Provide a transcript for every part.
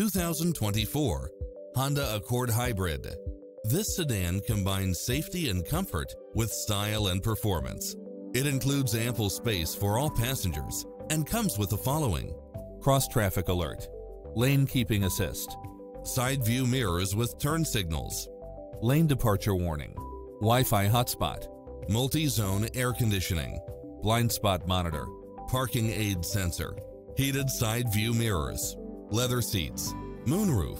2024 Honda Accord Hybrid. This sedan combines safety and comfort with style and performance. It includes ample space for all passengers and comes with the following. Cross-traffic alert, lane keeping assist, side view mirrors with turn signals, lane departure warning, Wi-Fi hotspot, multi-zone air conditioning, blind spot monitor, parking aid sensor, heated side view mirrors, leather seats, moonroof,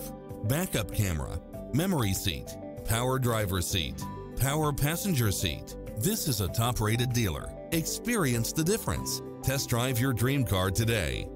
backup camera, memory seat, power driver seat, power passenger seat. This is a top-rated dealer. Experience the difference. Test drive your dream car today.